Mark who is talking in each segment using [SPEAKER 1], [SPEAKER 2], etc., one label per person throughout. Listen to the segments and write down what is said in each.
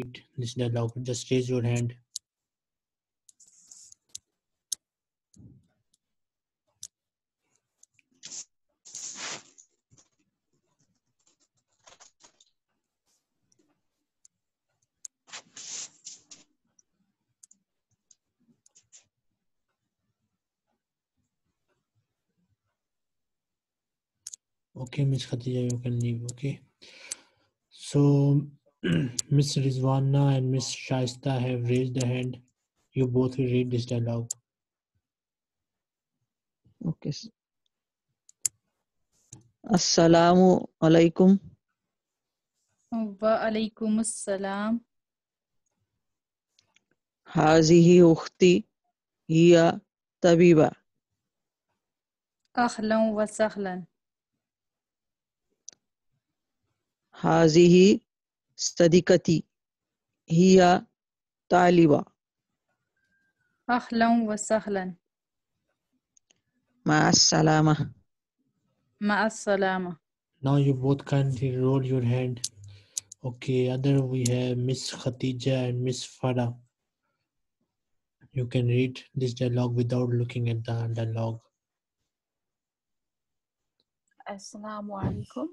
[SPEAKER 1] read this dialogue? Just raise your hand. Okay, Miss Khatija, you can leave. Okay. So, Miss Rizwana and Miss Shaista have raised the hand. You both will read this dialogue.
[SPEAKER 2] Okay. s- Assalamu alaikum.
[SPEAKER 3] وعليكم السلام
[SPEAKER 2] هذه أختي هي طبيبة.
[SPEAKER 3] أهلا وسهلا
[SPEAKER 2] هذه صديقتي هي طالبة.
[SPEAKER 3] أهلا وسهلا
[SPEAKER 2] مع السلامة.
[SPEAKER 3] مع السلامة
[SPEAKER 1] Now you both kindly roll your hand. Okay, other we have Miss Khatija and Miss Farah. You can read this dialogue without looking at the dialogue.
[SPEAKER 4] السلام عليكم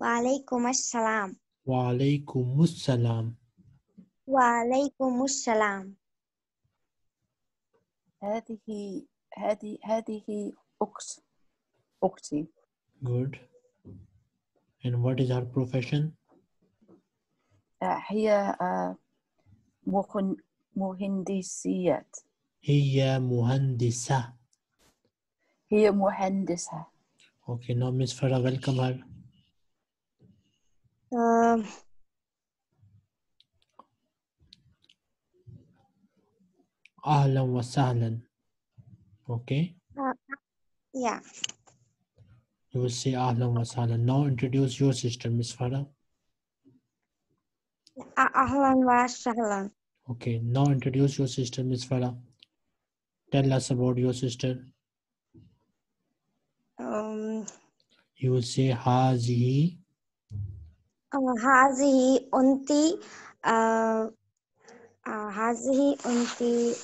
[SPEAKER 5] وعليكم السلام
[SPEAKER 1] Wa alaykum salam.
[SPEAKER 5] وعليكم السلام
[SPEAKER 4] هذه هذه هذه أخت أختي
[SPEAKER 1] Good. And what is her profession?
[SPEAKER 4] آه، هي آه، مهن- مهندسيات
[SPEAKER 1] هي مهندسة.
[SPEAKER 4] هي مهندسة
[SPEAKER 1] Okay, now Miss Farah, welcome her.
[SPEAKER 5] Um,
[SPEAKER 1] Ahlan wa sahlan. Okay?
[SPEAKER 5] Uh, yeah.
[SPEAKER 1] You will say Ahlan wa sahlan. Now introduce your sister, Miss Farah.
[SPEAKER 5] Uh, ahlan wa sahlan.
[SPEAKER 1] Okay, now introduce your sister, Miss Farah. Tell us about your sister.
[SPEAKER 5] Um,
[SPEAKER 1] you will say Hazihi.
[SPEAKER 5] uh, هذه أنتي uh, uh, هذه أنتي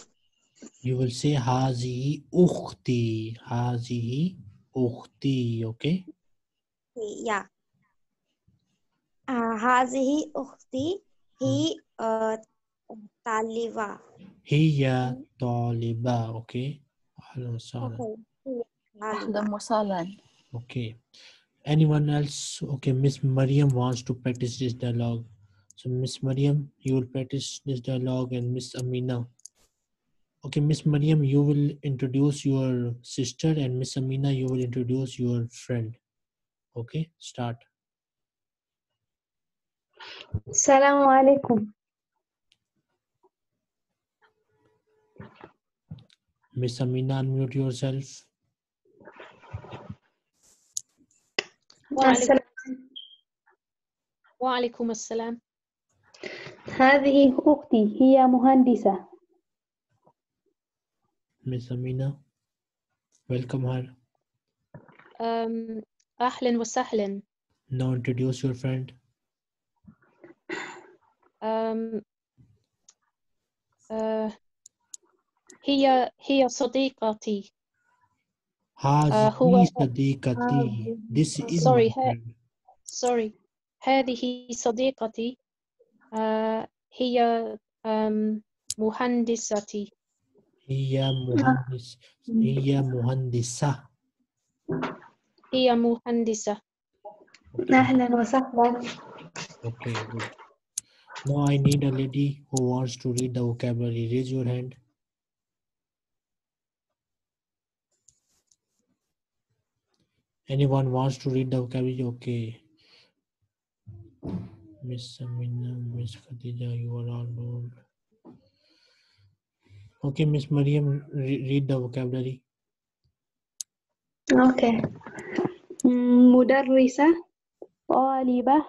[SPEAKER 1] You will say Hazihi Ukhti. Hazihi Ukhti. Okay.
[SPEAKER 5] yeah uh, هذه أختي هي uh, طالبة
[SPEAKER 1] Hiya Taliba. Okay. Ahlan wa sahlan.
[SPEAKER 5] Okay.
[SPEAKER 4] أهلا وسهلا
[SPEAKER 1] Okay. Anyone else? Okay, Miss Mariam wants to practice this dialogue. So Miss Mariam, you will practice this dialogue and Miss Amina. Okay, Miss Mariam, you will introduce your sister and Miss Amina, you will introduce your friend. Okay, start.
[SPEAKER 6] السلام عليكم
[SPEAKER 1] Miss Amina, unmute yourself.
[SPEAKER 7] وعليكم السلام.
[SPEAKER 6] هذه أختي هي مهندسة.
[SPEAKER 1] Miss Amina, welcome her.
[SPEAKER 7] أم، أهلا وسهلا.
[SPEAKER 1] Now introduce your friend.
[SPEAKER 7] أم، آه، هي هي صديقتي.
[SPEAKER 1] هذه صديقتي. This is
[SPEAKER 7] Sorry,
[SPEAKER 1] my
[SPEAKER 7] her-
[SPEAKER 1] friend.
[SPEAKER 7] sorry هذه صديقتي آه، هي أم، مهندستي
[SPEAKER 1] هي مهندس هي مهندسة.
[SPEAKER 7] هي مهندسة
[SPEAKER 6] أهلا وسهلا
[SPEAKER 1] Okay, good. Now I need a lady who wants to read the vocabulary. Raise your hand. Anyone wants to read the vocabulary? Okay. Miss Amina, Miss Khadija, you are all rolled. Okay, Miss Mariam, re- read the vocabulary.
[SPEAKER 6] أوكي مدرسة طالبة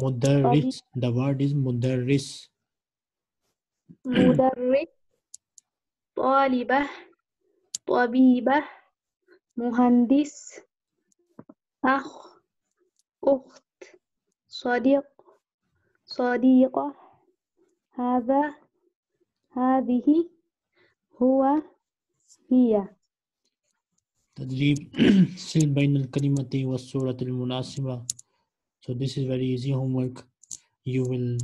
[SPEAKER 1] Mudarris. The word is mudarris.
[SPEAKER 6] مدرس طالبة طبيبة مهندس أخ أخت صديق صديقة هذا هذه هو هي
[SPEAKER 1] تدريب sil بين الكلمة والصورة المناسبة so this is very easy homework you will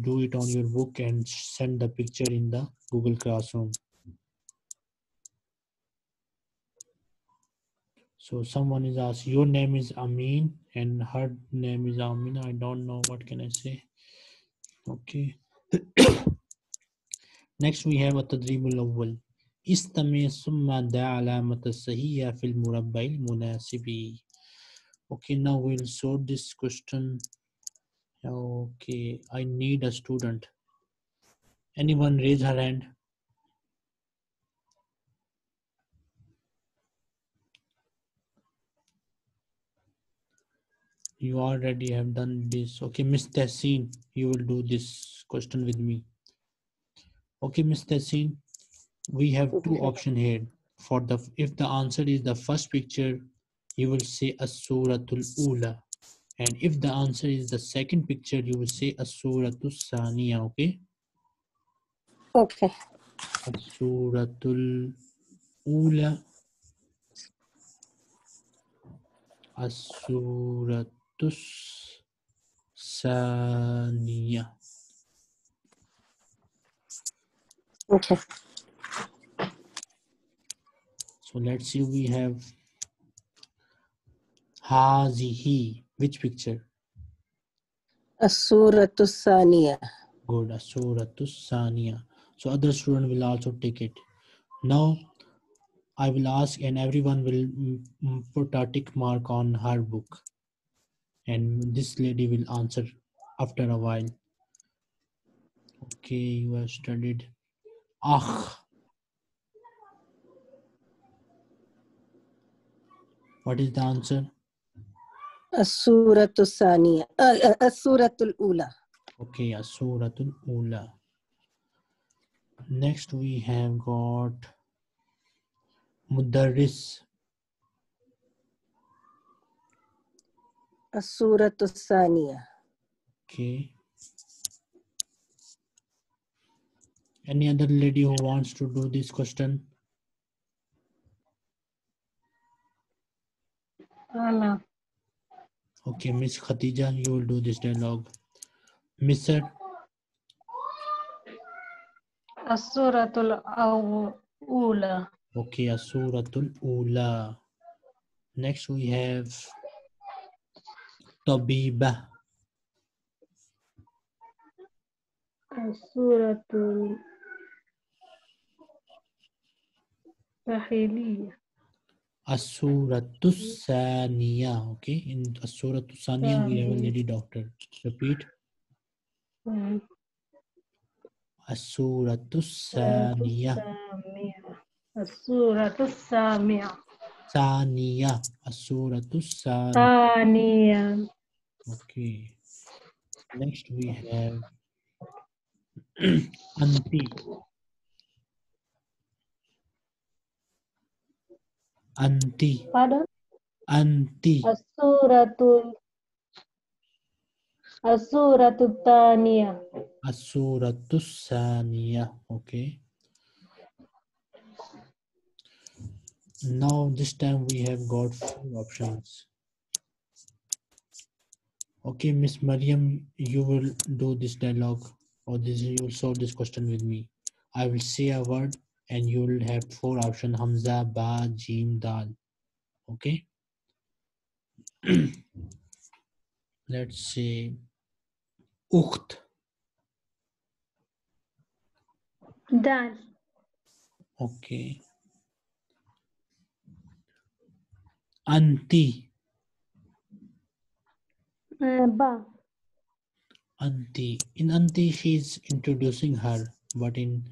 [SPEAKER 1] do it on your book and send the picture in the Google Classroom so someone is asked your name is Amin and her name is Amina I don't know what can I say okay next we have التدريب الأول استمع ثم دع علامة الصحيحة في المربع المناسب okay now we'll sort this question okay I need a student anyone raise her hand You already have done this. Okay miss Tessin you will do this question with me. Okay miss Tessin we have two option here. For the if the answer is the first picture you will say as-suratul ula. And if the answer is the second picture you will say as-suratul saniya okay?
[SPEAKER 8] Okay.
[SPEAKER 1] as-suratul ula. As-suratus saniya
[SPEAKER 8] Okay.
[SPEAKER 1] so let's see we have hazihi which picture
[SPEAKER 8] السورة الثانية
[SPEAKER 1] good as-suratus saniya so other student will also take it now i will ask and everyone will mm, mm, put a tick mark on her book and this lady will answer after a while. Okay you have studied. Ah what is the answer?
[SPEAKER 8] As-suratu saniya uh, uh ula.
[SPEAKER 1] Okay as-suratul ula. Next we have got mudarris.
[SPEAKER 8] Asura Tosania.
[SPEAKER 1] Okay. Any other lady who wants to do this question?
[SPEAKER 3] No.
[SPEAKER 1] Okay, Miss Khadija, you will do this dialogue. Mr.
[SPEAKER 3] Asuratul Ula.
[SPEAKER 1] Okay, Asuratul Ula. Next we have Tabibah.
[SPEAKER 3] Suratul Bahiliyah.
[SPEAKER 1] Asuratus Saniya, oke. Okay. Asuratus Saniya, we have already doctor. Repeat. Asuratus Saniya.
[SPEAKER 3] Asuratus Saniya.
[SPEAKER 1] Saniya. Asuratus Saniya.
[SPEAKER 3] As-suratus.
[SPEAKER 1] Okay. Next we have anti. Anti.
[SPEAKER 3] Pardon?
[SPEAKER 1] Anti.
[SPEAKER 3] Asuratul. Asuratul Tania.
[SPEAKER 1] Asuratul Sania. Okay. Now this time we have got four options okay miss mariam you will do this dialogue or this you'll solve this question with me. I will say a word and you'll have four option hamza ba jim dal. Okay? Let's say ukht
[SPEAKER 6] dal.
[SPEAKER 1] Okay. Anti.
[SPEAKER 6] Uh, ba.
[SPEAKER 1] Auntie, In auntie she's introducing her, but in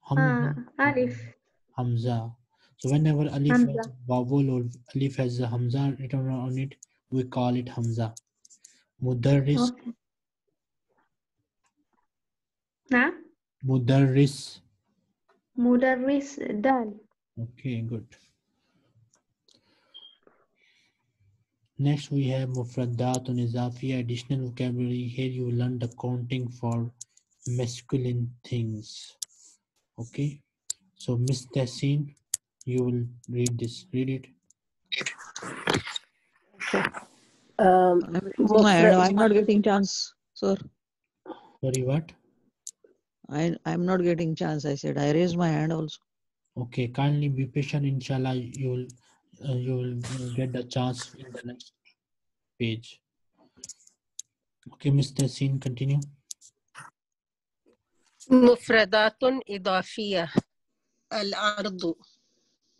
[SPEAKER 1] Hamza,
[SPEAKER 6] uh, Alif.
[SPEAKER 1] Hamza. So whenever Alif
[SPEAKER 6] Hamza.
[SPEAKER 1] vowel or Alif has a Hamza written on it, we call it Hamza. Mudarris.
[SPEAKER 6] Okay. Huh?
[SPEAKER 1] Mudarris.
[SPEAKER 6] Mudarris dal.
[SPEAKER 1] Okay, good. Next, we have mufradatun izafiya, additional vocabulary. Here you learn the counting for masculine things. Okay. So, Miss Tassin, you will read this. Read it. Okay.
[SPEAKER 8] Um,
[SPEAKER 2] I'm raising my hand. I'm not getting chance, sir.
[SPEAKER 1] Sorry, what?
[SPEAKER 2] I I'm not getting chance. I said I raised my hand also.
[SPEAKER 1] Okay, kindly be patient. Inshallah, you will uh, you will uh, get the chance in the next page. Okay, Mr. Sin, continue.
[SPEAKER 8] مفردات إضافية الأرض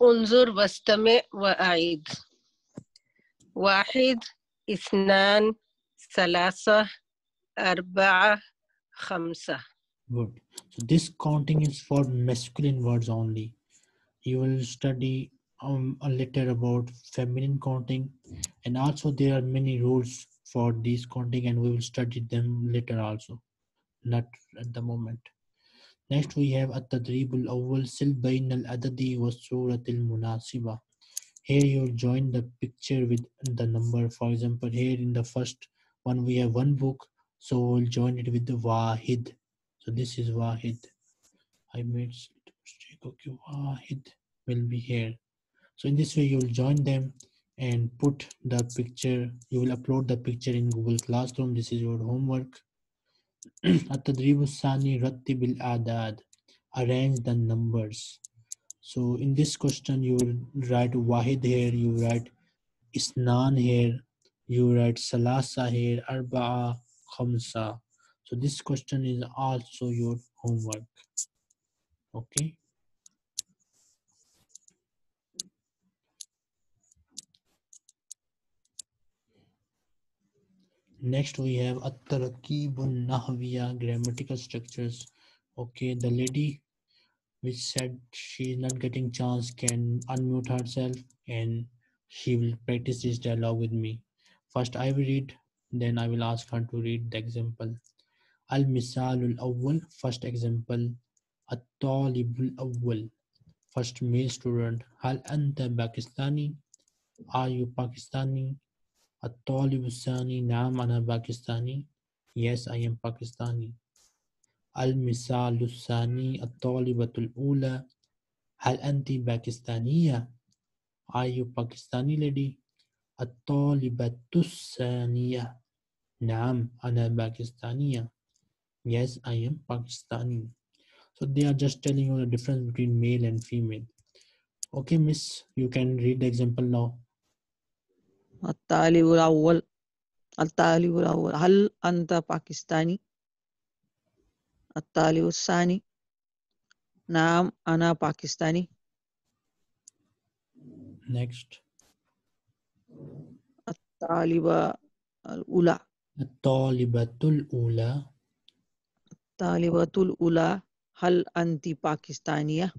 [SPEAKER 8] انظر واستمع وأعيد واحد اثنان ثلاثة أربعة خمسة
[SPEAKER 1] Good. So this counting is for masculine words only. You will study um, a little about feminine counting, and also there are many rules for this counting, and we will study them later also, not at the moment. Next we have التدريب الأول سل بين العدد والصورة المناسبة. Here you will join the picture with the number. For example, here in the first one we have one book, so we'll join it with the wahid. So this is wahid. I made a mistake. Okay, wahid will be here. So in this way you will join them and put the picture. You will upload the picture in Google Classroom. This is your homework. التدريب الثاني رتب الأعداد arrange the numbers so in this question you will write wahid here you write isnan here you write salasa here arba'a khamsa so this question is also your homework okay Next we have at-tarakibun nahwiya grammatical structures. Okay, the lady which said she is not getting chance can unmute herself and she will practice this dialogue with me. First I will read, then I will ask her to read the example. Al-misalul awwal, first example. At-talibul awwal, first male student. Hal anta Pakistani? Are you Pakistani? الطالب الثاني نعم أنا باكستاني Yes I am Pakistani المثال الثاني الطالبة الأولى هل أنت باكستانية Are you Pakistani lady الطالبة الثانية نعم أنا باكستانية Yes I am Pakistani So they are just telling you the difference between male and female Okay miss you can read the example now
[SPEAKER 2] الطالب الأول الطالب الأول هل أنت باكستاني؟ الطالب الثاني نعم أنا باكستاني.
[SPEAKER 1] Next.
[SPEAKER 2] الطالبة الأولى.
[SPEAKER 1] الطالبة الأولى.
[SPEAKER 2] الطالبة الأولى. هل أنت باكستانية؟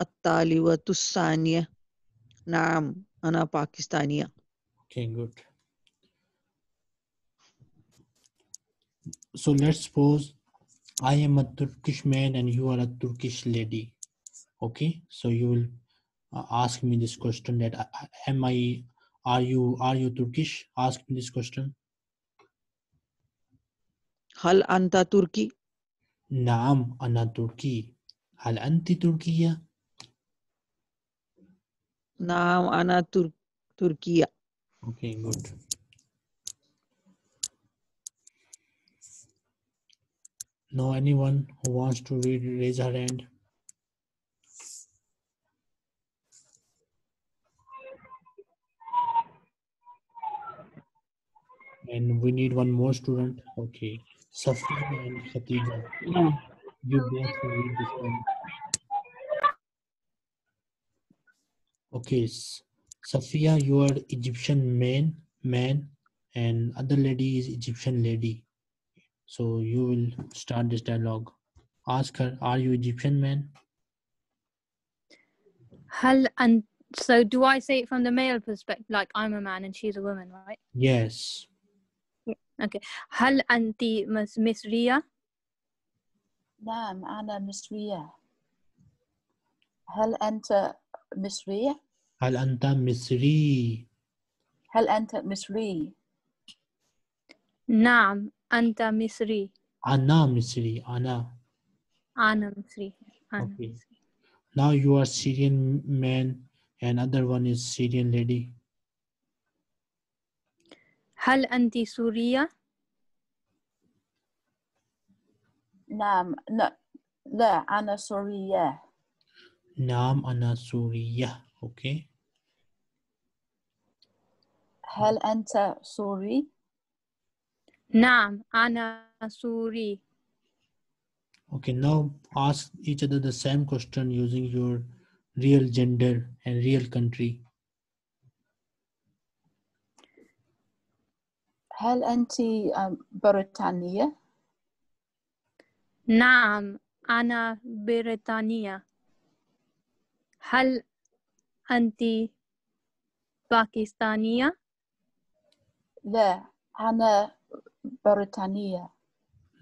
[SPEAKER 2] الطالبة الثانية. نعم. أنا باكستانية
[SPEAKER 1] Okay, good. So let's suppose I am a Turkish man and you are a Turkish lady. Okay, so you will uh, ask me this question that uh, am I, are you, are you Turkish? Ask me this question.
[SPEAKER 2] هل أنت تركي؟
[SPEAKER 1] نعم أنا تركي. هل أنت تركية؟
[SPEAKER 2] now ana Tur Turkey.
[SPEAKER 1] Okay, good. Now anyone who wants to read, raise her hand. And we need one more student. Okay. Safiya and Khatija. You both read this one. Okay, Safia, you are Egyptian man, man, and other lady is Egyptian lady. So you will start this dialogue. Ask her, are you Egyptian man?
[SPEAKER 9] Hal and so do I say it from the male perspective, like I'm a man and she's a woman, right?
[SPEAKER 1] Yes.
[SPEAKER 9] Okay. Hal anti Misriya?
[SPEAKER 4] نعم Misriya. Hal enter. مصرية؟
[SPEAKER 1] هل أنت مصري؟
[SPEAKER 4] هل أنت مصري؟
[SPEAKER 9] نعم أنت مصري
[SPEAKER 1] Ana Misri. Ana.
[SPEAKER 9] أنا مصري أنا
[SPEAKER 1] Okay.
[SPEAKER 9] مصري
[SPEAKER 1] Now you are Syrian man and other one is Syrian lady.
[SPEAKER 9] هل أنت سورية؟
[SPEAKER 4] نعم لا لا أنا سورية
[SPEAKER 1] Naam Ana Suriya. Okay.
[SPEAKER 4] هل أنت سوري؟
[SPEAKER 9] نعم أنا سوري
[SPEAKER 1] Okay. Now ask each other the same question using your real gender and real country.
[SPEAKER 4] هل أنت أم، بريطانية؟
[SPEAKER 9] نعم أنا بريطانية هل أنت باكستانية؟
[SPEAKER 4] لا أنا بريطانية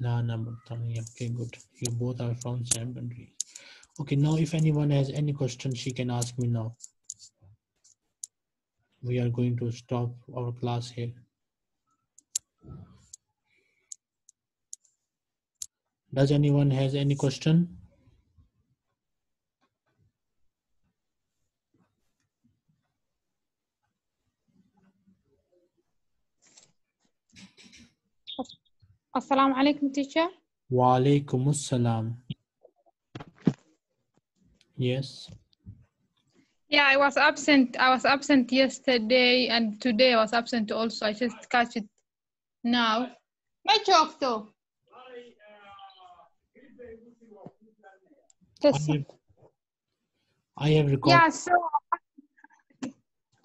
[SPEAKER 1] La na Britania. Okay, good. You both are from same country. Okay, now if anyone has any question, she can ask me now. We are going to stop our class here. Does anyone has any question?
[SPEAKER 10] Assalamu alaikum, teacher.
[SPEAKER 1] Wa alaikum assalam. Yes.
[SPEAKER 10] Yeah, I was absent. I was absent yesterday and today I was absent also. I just catch it now. My chalk though.
[SPEAKER 1] I have, I have recorded.
[SPEAKER 10] yeah, so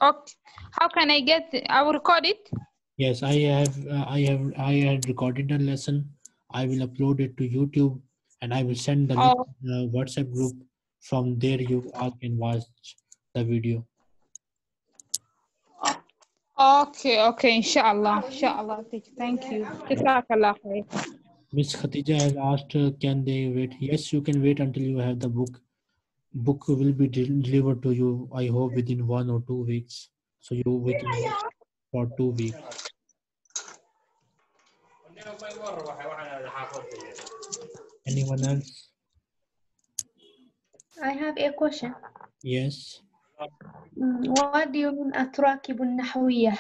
[SPEAKER 10] okay. How can I get it? I will record it.
[SPEAKER 1] Yes, I have. Uh, I have. I had recorded the lesson. I will upload it to YouTube, and I will send the
[SPEAKER 10] Oh.
[SPEAKER 1] the WhatsApp group. From there, you all can watch the video.
[SPEAKER 10] Okay, okay, inshallah, inshallah. Thank you.
[SPEAKER 1] Miss Khatija has asked, uh, can they wait? Yes, you can wait until you have the book. Book will be del- delivered to you. I hope within one or two weeks. So you wait for two weeks. Anyone else?
[SPEAKER 6] I have a question.
[SPEAKER 1] Yes.
[SPEAKER 6] Mm, What do you mean التراكيب النحوية?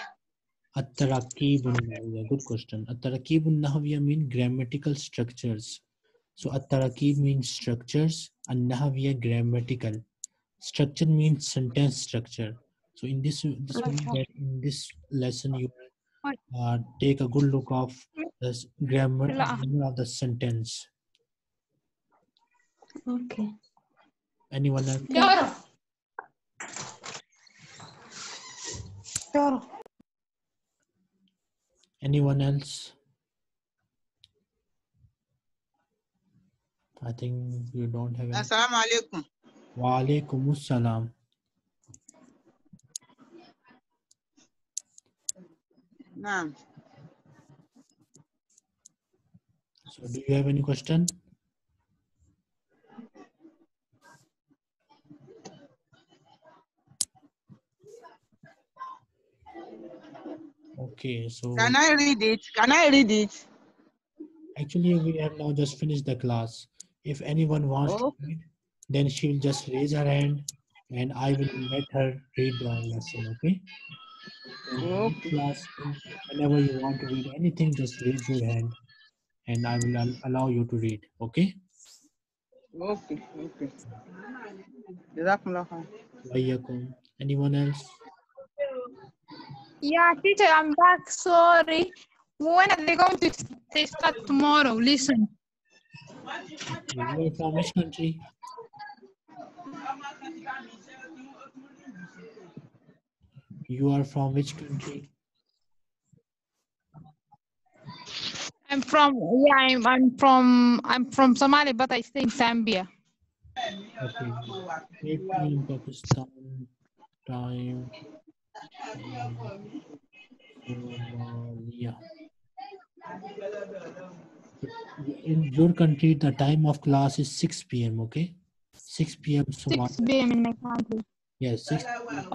[SPEAKER 1] التراكيب النحوية good question التراكيب النحوية mean grammatical structures so التراكيب means structures النحوية grammatical structure means sentence structure so in this this means that in this lesson you uh, take a good look of the grammar, grammar of the sentence
[SPEAKER 6] Okay.
[SPEAKER 1] anyone else
[SPEAKER 10] Yoro. Yoro.
[SPEAKER 1] anyone else I think you don't have any.
[SPEAKER 11] Assalamu alaikum.
[SPEAKER 1] Wa alaikum assalam.
[SPEAKER 11] Naam.
[SPEAKER 1] So do you have any question? Okay, so
[SPEAKER 11] Can I read it? Can I read it?
[SPEAKER 1] actually we have now just finished the class. If anyone wants to oh. read, then she will just raise her hand and I will let her read the lesson, okay? And in
[SPEAKER 11] Okay.
[SPEAKER 1] class, whenever you want to read anything, just raise your hand and I will al- allow you to read, okay?
[SPEAKER 11] Okay. Okay. Jazakumullah khair.
[SPEAKER 1] Anyone else?
[SPEAKER 10] Yeah, teacher, I'm back. Sorry. When are they going to they start tomorrow? Listen.
[SPEAKER 1] You are from which country? You are from which country?
[SPEAKER 10] I'm from yeah, I'm, I'm from I'm from Somalia, but I stay in Zambia.
[SPEAKER 1] Okay. 8 p.m. Pakistan time. um, Somalia. In your country, the time of class is 6 p.m. Okay, 6 p.m.
[SPEAKER 10] 6
[SPEAKER 1] Somalia.
[SPEAKER 10] p.m. in my country.
[SPEAKER 1] Yes, six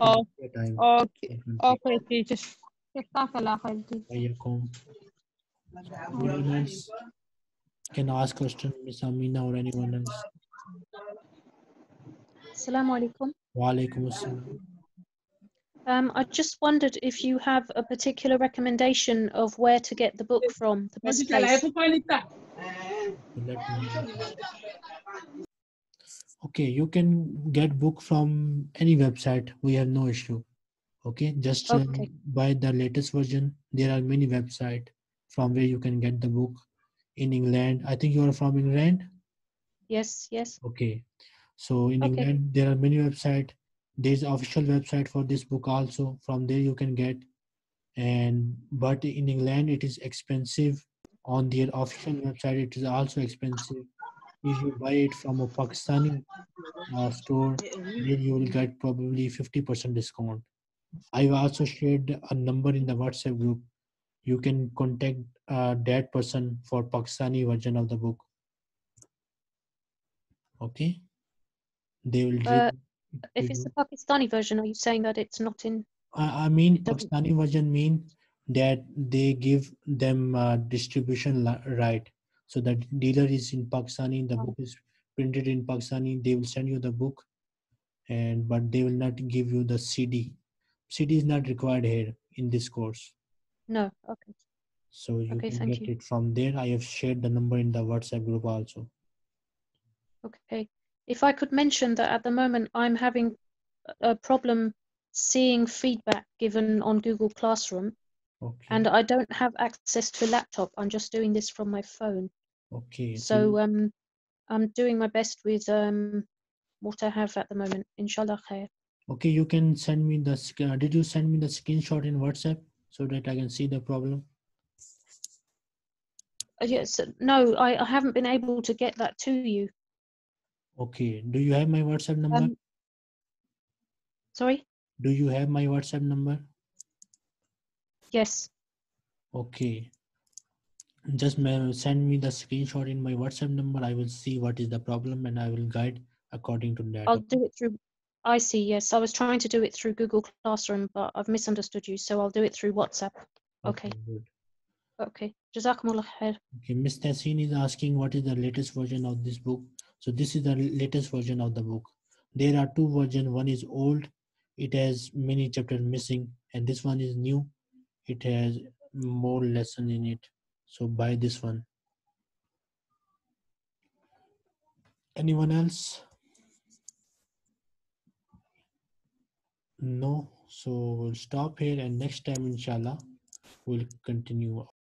[SPEAKER 10] Oh,
[SPEAKER 1] your time.
[SPEAKER 10] okay.
[SPEAKER 1] 4:20.
[SPEAKER 10] Okay, teacher. Jazakallah khair, teacher.
[SPEAKER 1] Wayakum. Anyone else can ask question, Miss Amina or anyone else?
[SPEAKER 7] Assalamu alaikum.
[SPEAKER 1] Wa alaikum assalam.
[SPEAKER 7] Um, I just wondered if you have a particular recommendation of where to get the book from, the best place.
[SPEAKER 1] Let me know. Okay, you can get book from any website. We have no issue. Okay, just uh, buy the latest version. There are many website from where you can get the book. In England, I think you are from England.
[SPEAKER 7] Yes, yes.
[SPEAKER 1] Okay, so in
[SPEAKER 7] Okay.
[SPEAKER 1] England there are many website. There's official website for this book also. From there you can get. And but in England it is expensive. On their official website it is also expensive. If you buy it from a Pakistani uh, store, then you will get probably 50% discount. I've also shared a number in the WhatsApp group. You can contact uh, that person for Pakistani version of the book. Okay, they will.
[SPEAKER 7] Uh, If it's the Pakistani version, are you saying that it's not in?
[SPEAKER 1] I, I mean, Pakistani version mean that they give them uh, distribution li- right. So the dealer is in Pakistani, the book is printed in Pakistani. They will send you the book, and but they will not give you the CD. CD is not required here in this course.
[SPEAKER 7] No. Okay.
[SPEAKER 1] So you
[SPEAKER 7] Okay,
[SPEAKER 1] can get
[SPEAKER 7] you.
[SPEAKER 1] it from there. I have shared the number in the WhatsApp group also.
[SPEAKER 7] Okay. If I could mention that at the moment I'm having a problem seeing feedback given on Google Classroom,
[SPEAKER 1] Okay.
[SPEAKER 7] and I don't have access to a laptop. I'm just doing this from my phone.
[SPEAKER 1] okay. So
[SPEAKER 7] um, I'm doing my best with um, what I have at the moment. Inshallah khair.
[SPEAKER 1] okay, you can send me the. Uh, did you send me the screenshot in WhatsApp so that I can see the problem?
[SPEAKER 7] Uh, Yes, no, I, I haven't been able to get that to you.
[SPEAKER 1] Okay. Do you have my WhatsApp number?
[SPEAKER 7] Um, sorry?
[SPEAKER 1] Do you have my WhatsApp number?
[SPEAKER 7] Yes.
[SPEAKER 1] Okay. Just send me the screenshot in my WhatsApp number. I will see what is the problem and I will guide according to that.
[SPEAKER 7] I'll do it through. I see. Yes, I was trying to do it through Google Classroom, but I've misunderstood you, so I'll do it through WhatsApp. Okay.
[SPEAKER 1] good.
[SPEAKER 7] Okay. Jazakumullah khair.
[SPEAKER 1] Okay. Miss Tassin is asking what is the latest version of this book. So this is the latest version of the book. There are two versions. One is old. It has many chapters missing, and this one is new. It has more lesson in it. So buy this one. Anyone else? No. So we'll stop here and next time inshallah we'll continue